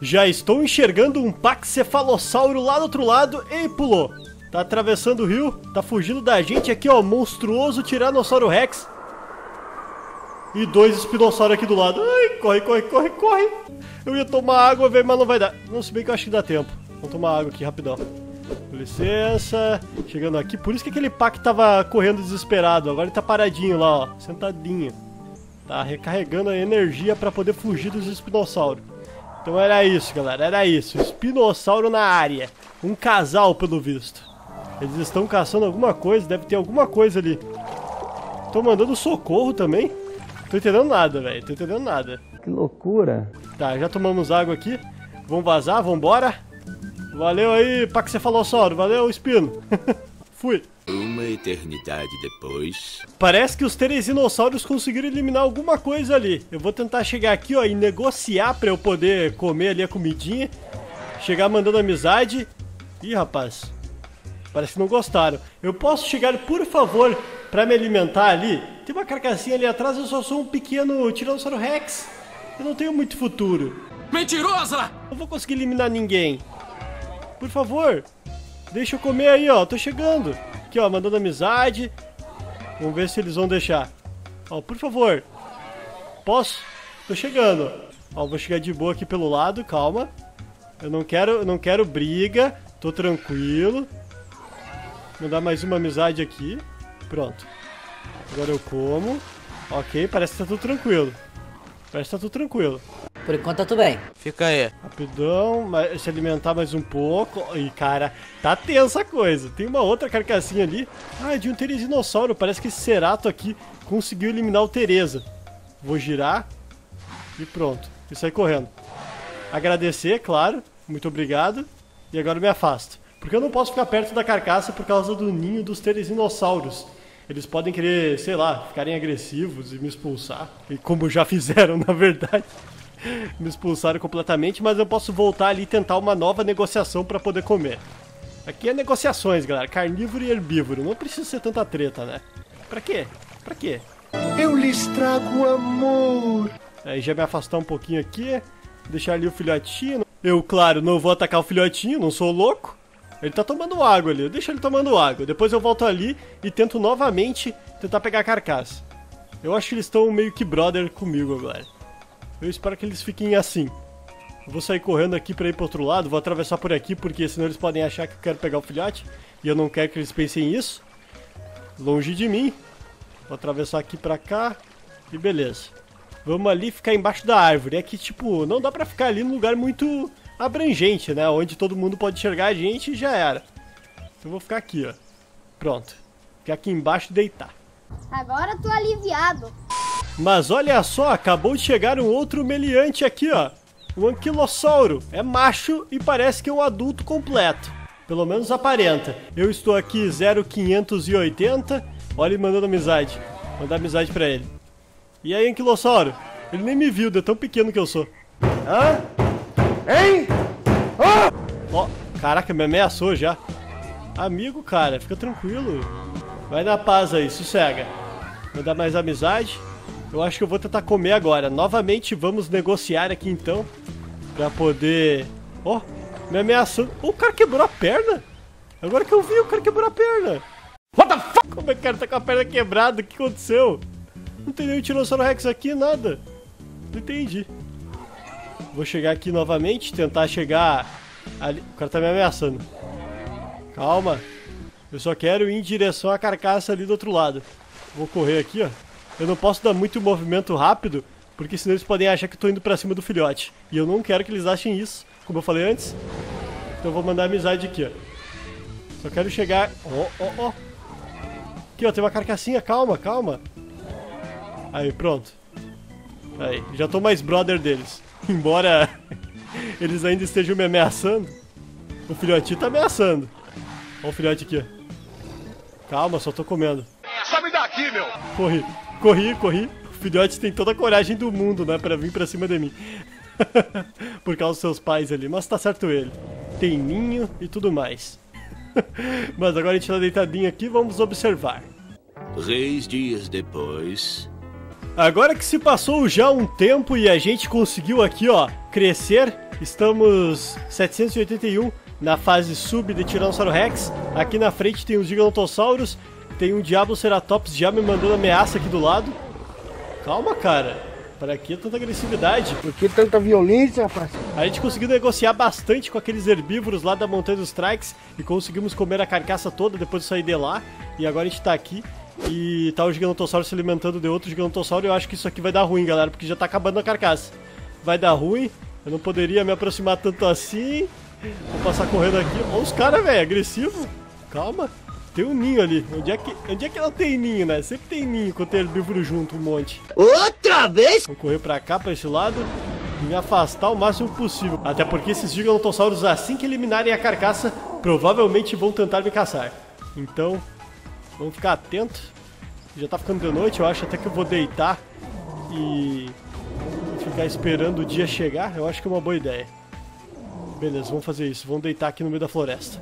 Já estou enxergando um paxcefalossauro lá do outro lado. Ei, pulou. Tá atravessando o rio, tá fugindo da gente aqui, ó. Monstruoso Tiranossauro Rex. E dois espinossauros aqui do lado. Ai, corre, corre, corre, corre. Eu ia tomar água, velho, mas não vai dar. Não, se bem que eu acho que dá tempo. Vamos tomar água aqui, rapidão. Com licença. Chegando aqui. Por isso que aquele pack tava correndo desesperado. Agora ele tá paradinho lá, ó. Sentadinho. Tá recarregando a energia pra poder fugir dos espinossauros. Então era isso, galera. Era isso. Espinossauro na área. Um casal, pelo visto. Eles estão caçando alguma coisa. Deve ter alguma coisa ali. Tô mandando socorro também. Tô entendendo nada, velho. Tô entendendo nada. Que loucura. Tá, já tomamos água aqui. Vamos vazar, vambora. Valeu aí, Paxcefalossauro. Valeu, Espino. Fui. Uma eternidade depois. Parece que os teresinossauros conseguiram eliminar alguma coisa ali. Eu vou tentar chegar aqui, ó, e negociar pra eu poder comer ali a comidinha. Chegar mandando amizade. Ih, rapaz. Parece que não gostaram. Eu posso chegar, por favor, pra me alimentar ali? Tem uma carcassinha ali atrás, eu só sou um pequeno Tiranossauro Rex. Eu não tenho muito futuro. Mentirosa! Não vou conseguir eliminar ninguém. Por favor, deixa eu comer aí, ó. Tô chegando. Aqui, ó, mandando amizade. Vamos ver se eles vão deixar. Ó, por favor. Posso? Tô chegando. Ó, vou chegar de boa aqui pelo lado, calma. Eu não quero, eu não quero briga. Tô tranquilo. Mandar mais uma amizade aqui. Pronto. Agora eu como. Ok, parece que tá tudo tranquilo. Parece que tá tudo tranquilo. Por enquanto tá tudo bem. Fica aí. Rapidão, mas- se alimentar mais um pouco. E cara, tá tensa a coisa. Tem uma outra carcassinha ali. Ah, é de um Teresinossauro. Parece que esse Cerato aqui conseguiu eliminar o Teresa. Vou girar. E pronto. E sair correndo. Agradecer, claro. Muito obrigado. E agora eu me afasto. Porque eu não posso ficar perto da carcaça por causa do ninho dos Teresinossauros. Eles podem querer, sei lá, ficarem agressivos e me expulsar. E como já fizeram, na verdade me expulsaram completamente, mas eu posso voltar ali e tentar uma nova negociação pra poder comer. Aqui é negociações, galera, carnívoro e herbívoro, não precisa ser tanta treta, né? Pra quê? Pra quê? Eu lhes trago amor. Aí já me afastar um pouquinho aqui, deixar ali o filhotinho. Eu, claro, não vou atacar o filhotinho, não sou louco. Ele tá tomando água ali, deixa ele tomando água. Depois eu volto ali e tento novamente tentar pegar a carcaça. Eu acho que eles estão meio que brother comigo agora. Eu espero que eles fiquem assim. Eu vou sair correndo aqui pra ir pro outro lado, vou atravessar por aqui porque senão eles podem achar que eu quero pegar o filhote. E eu não quero que eles pensem isso. Longe de mim. Vou atravessar aqui pra cá. E beleza. Vamos ali ficar embaixo da árvore. É que, tipo, não dá pra ficar ali num lugar muito abrangente, né? Onde todo mundo pode enxergar a gente e já era. Então eu vou ficar aqui, ó. Pronto. Ficar aqui embaixo e deitar. Agora tô aliviado. Mas olha só, acabou de chegar um outro meliante aqui, ó. Um anquilossauro. É macho e parece que é um adulto completo. Pelo menos aparenta. Eu estou aqui 0580. Olha ele mandando amizade. Mandar amizade pra ele. E aí, anquilossauro? Ele nem me viu, de tão pequeno que eu sou. Hã? Hein? Ó, caraca, me ameaçou já. Amigo, cara, fica tranquilo. Vai na paz aí, sossega. Mandar mais amizade. Eu acho que eu vou tentar comer agora. Novamente, vamos negociar aqui então. Pra poder. Ó, me ameaçando. Ô, o cara quebrou a perna? Agora que eu vi, o cara quebrou a perna. What the fuck? Como é que o cara tá com a perna quebrada? O que aconteceu? Não tem nenhum Tiranossauro Rex aqui, nada. Não entendi. Vou chegar aqui novamente, tentar chegar ali. O cara tá me ameaçando. Calma. Eu só quero ir em direção à carcaça ali do outro lado. Vou correr aqui, ó. Eu não posso dar muito movimento rápido, porque senão eles podem achar que eu tô indo pra cima do filhote. E eu não quero que eles achem isso, como eu falei antes. Então eu vou mandar amizade aqui, ó. Só quero chegar. Ó, ó, ó. Aqui, ó, tem uma carcassinha. Calma, calma. Aí, pronto. Aí, já tô mais brother deles. Embora eles ainda estejam me ameaçando. O filhotinho tá ameaçando. Olha o filhote aqui, ó. Calma, só tô comendo. Daqui, meu. Corri, corri, corri. O filhote tem toda a coragem do mundo, né, pra vir pra cima de mim. Por causa dos seus pais ali, mas tá certo ele. Tem ninho e tudo mais. mas agora a gente tá deitadinho aqui, vamos observar. Três dias depois. Agora que se passou já um tempo e a gente conseguiu aqui, ó, crescer, Estamos 781 na fase sub de Tiranossauro Rex. Aqui na frente tem os Giganotossauros. Tem um Diabloceratops já me mandando ameaça aqui do lado. Calma, cara. Para que tanta agressividade? Por que tanta violência, rapaz? A gente conseguiu negociar bastante com aqueles herbívoros lá da Montanha dos Strikes e conseguimos comer a carcaça toda depois de sair de lá. E agora a gente tá aqui e tá o Gigantossauro se alimentando de outro Gigantossauro. Eu acho que isso aqui vai dar ruim, galera, porque já tá acabando a carcaça. Vai dar ruim. Eu não poderia me aproximar tanto assim. Vou passar correndo aqui. Olha os caras, velho, agressivo. Calma. Tem um ninho ali. Onde é, que, onde é que não tem ninho, né? Sempre tem ninho quando tem herbívoro junto, um monte. Outra vez? Vou correr pra cá, pra esse lado. E me afastar o máximo possível. Até porque esses giganotossauros, assim que eliminarem a carcaça, provavelmente vão tentar me caçar. Então, vamos ficar atento. Já tá ficando de noite, eu acho até que eu vou deitar e ficar esperando o dia chegar. Eu acho que é uma boa ideia. Beleza, vamos fazer isso. Vamos deitar aqui no meio da floresta.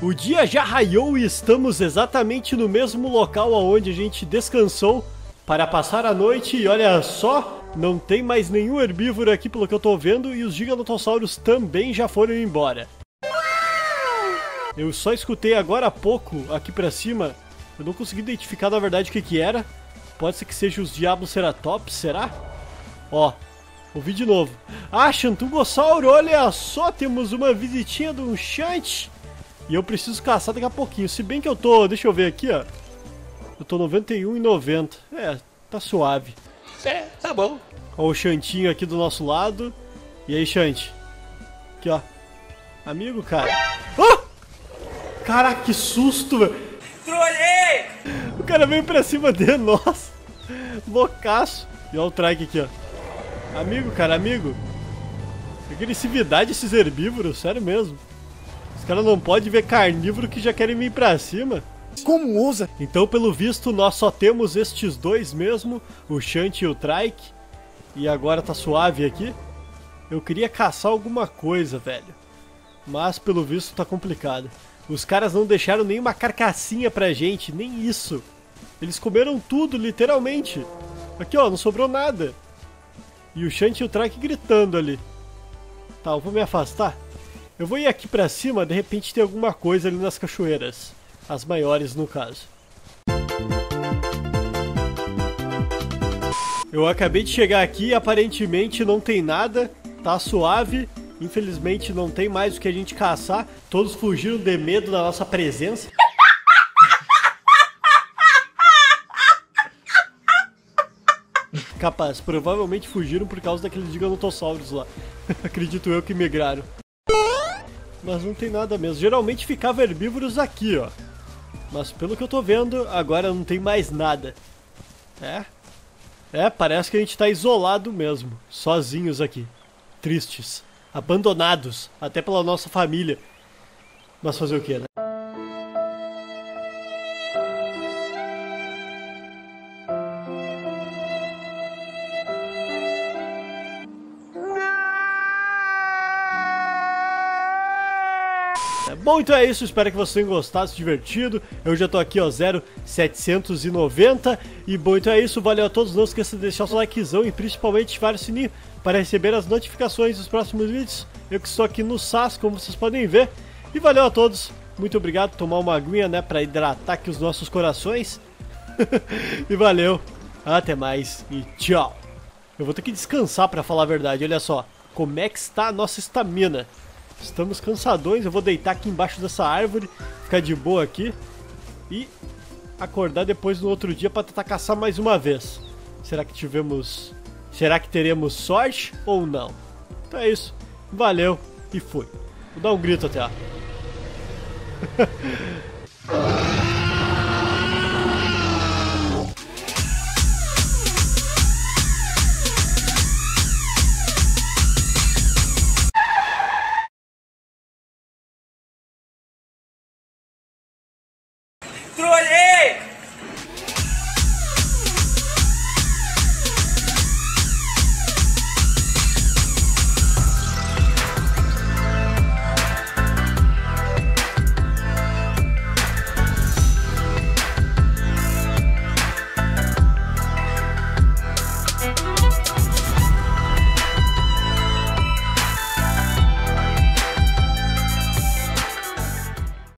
O dia já raiou e estamos exatamente no mesmo local aonde a gente descansou para passar a noite e olha só, não tem mais nenhum herbívoro aqui pelo que eu tô vendo e os giganotossauros também já foram embora. Eu só escutei agora há pouco aqui pra cima, eu não consegui identificar na verdade o que que era. Pode ser que seja os Diabloceratops, será? Ó, ouvi de novo. Ah, Xantugossauro, olha só, temos uma visitinha do Chante. E eu preciso caçar daqui a pouquinho. Se bem que eu tô, deixa eu ver aqui, ó. Eu tô 91 e 90. É, tá suave. É, tá bom. Ó o Xantinho aqui do nosso lado. E aí, Xante? Aqui, ó. Amigo, cara. Oh! Caraca, que susto, velho. Trolhei! O cara veio pra cima de nós. Loucaço. E ó o trike aqui, ó. Amigo, cara, amigo. Que agressividade esses herbívoros, sério mesmo. Caras não podem ver carnívoro que já querem vir pra cima. Como ousa? Então, pelo visto, nós só temos estes dois mesmo, o Shanty e o Trike. E agora tá suave aqui. Eu queria caçar alguma coisa, velho. Mas, pelo visto, tá complicado. Os caras não deixaram nenhuma carcassinha pra gente, nem isso. Eles comeram tudo, literalmente. Aqui, ó, não sobrou nada. E o Shanty e o Trike gritando ali. Tá, eu vou me afastar. Eu vou ir aqui pra cima, de repente tem alguma coisa ali nas cachoeiras. As maiores, no caso. Eu acabei de chegar aqui, aparentemente não tem nada, tá suave. Infelizmente não tem mais o que a gente caçar. Todos fugiram de medo da nossa presença. Capaz, provavelmente fugiram por causa daqueles giganotossauros lá. Acredito eu que migraram. Mas não tem nada mesmo. Geralmente ficava herbívoros aqui, ó. Mas pelo que eu tô vendo, agora não tem mais nada. É? É, parece que a gente tá isolado mesmo. Sozinhos aqui. Tristes. Abandonados. Até pela nossa família. Mas fazer o que, né? Bom, então é isso, espero que vocês tenham gostado, se divertido. Eu já tô aqui, ó, 0790. E bom, então é isso, valeu a todos. Não esqueça de deixar o seu likezão e principalmente ativar o sininho para receber as notificações dos próximos vídeos. Eu que estou aqui no SAS, como vocês podem ver. E valeu a todos, muito obrigado. Tomar uma aguinha, né, para hidratar aqui os nossos corações. e valeu, até mais e tchau. Eu vou ter que descansar para falar a verdade, olha só. Como é que está a nossa estamina? Estamos cansadões, eu vou deitar aqui embaixo dessa árvore, ficar de boa aqui e acordar depois no outro dia para tentar caçar mais uma vez. Será que tivemos, será que teremos sorte ou não? Então é isso. Valeu e fui. Vou dar um grito até lá.